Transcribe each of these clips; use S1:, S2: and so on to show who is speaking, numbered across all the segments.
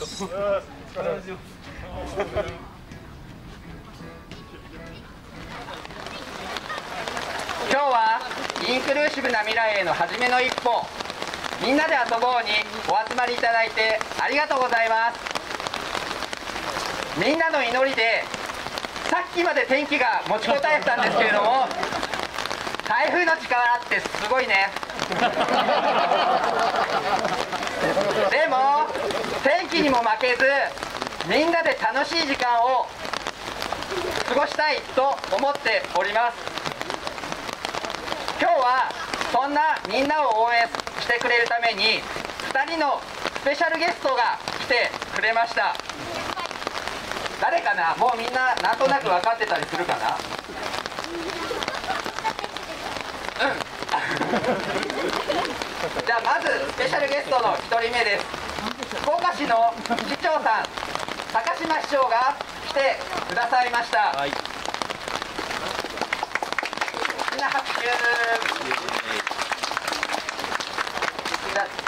S1: 今日はインクルーシブな未来への初めの一歩。みんなで遊ぼうにお集まりいただいてありがとうございます。みんなの祈りでさっきまで天気が持ちこたえてたんですけれども台風の力ってすごいねでも天気にも負けずみんなで楽しい時間を過ごしたいと思っております。今日はそんなみんなを応援してくれるために2人のスペシャルゲストが来てくれました。誰かな？もうみんななんとなく分かってたりするかな？うん。じゃあまずスペシャルゲストの1人目です。福岡市の市長さん高島市長が来てくださいました、はい、みんな拍手。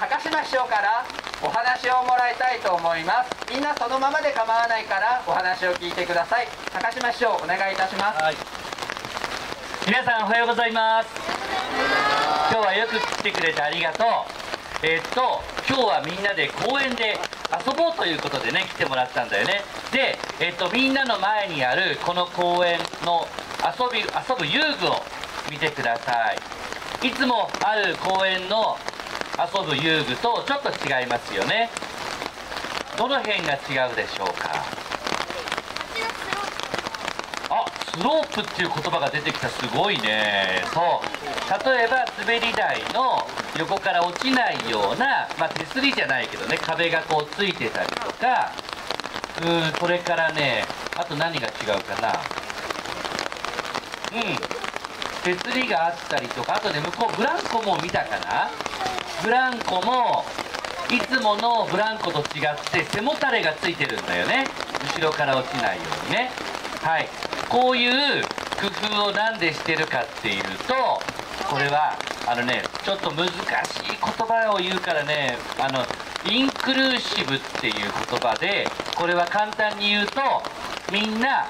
S1: 高島市長からお話をもらいたいと思います。みんなそのままで構わないからお話を聞いてください。高島市長お願いいたします、はい、
S2: 皆さんおはようございます。今日はよく来てくれてありがとうえー、っと今日はみんなで公園で遊ぼうということでね来てもらったんだよね。で、えー、っとみんなの前にあるこの公園の遊び遊ぶ遊具を見てください。いつもある公園の遊ぶ遊具とちょっと違いますよね。どの辺が違うでしょうかあスロープっていう言葉が出てきた。すごいね。そう。例えば滑り台の横から落ちないような、まあ、手すりじゃないけどね。壁がこうついてたりとか。うんそれからねあと何が違うかな。うん。手すりがあったりとか。あとね向こうブランコも見たかな。ブランコもいつものブランコと違って背もたれがついてるんだよね。後ろから落ちないようにね。はい。こういう工夫を何でしてるかっていうとこれはあのねちょっと難しい言葉を言うからねあのインクルーシブっていう言葉でこれは簡単に言うとみんな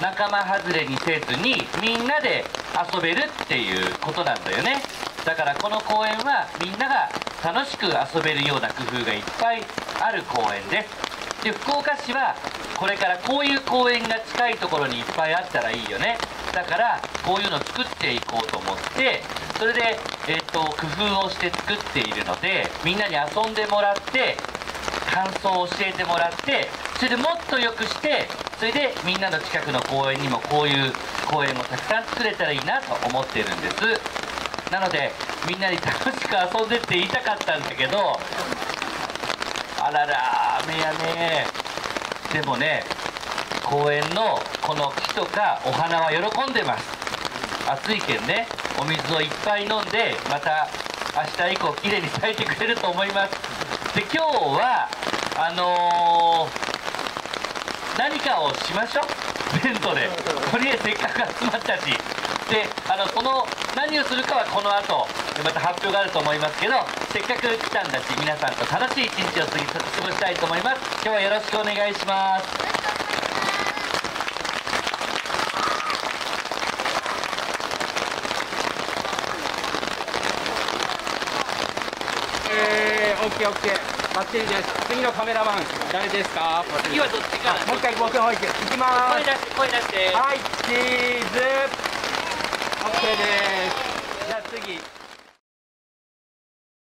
S2: 仲間外れにせずにみんなで遊べるっていうことなんだよね。だからこの公園はみんなが楽しく遊べるような工夫がいっぱいある公園です。で福岡市はこれからこういう公園が近いところにいっぱいあったらいいよね。だからこういうの作っていこうと思ってそれで、えーと、工夫をして作っているのでみんなに遊んでもらって感想を教えてもらってそれでもっと良くしてそれでみんなの近くの公園にもこういう公園もたくさん作れたらいいなと思ってるんです。なのでみんなに楽しく遊んでって言いたかったんだけどあらら雨やね。でもね公園のこの木とかお花は喜んでます。暑いけんねお水をいっぱい飲んでまた明日以降きれいに咲いてくれると思います。で今日はあのー、何かをしましょう。テントで。とりあえずせっかく集まったし。であのその何をするかはこの後。また発表があると思いますけどせっかく来たんだし皆さんと楽しい一日を過ごしたいと思います。今日はよろしくお願いします。
S3: えー、オッケーオッケー。バッチリです。次のカメラマン誰ですか？
S2: 次はどっちか
S3: もう一回僕の方行く。行きます。
S2: 声出して声出して。
S3: はいチーズ。OK です。じゃあ次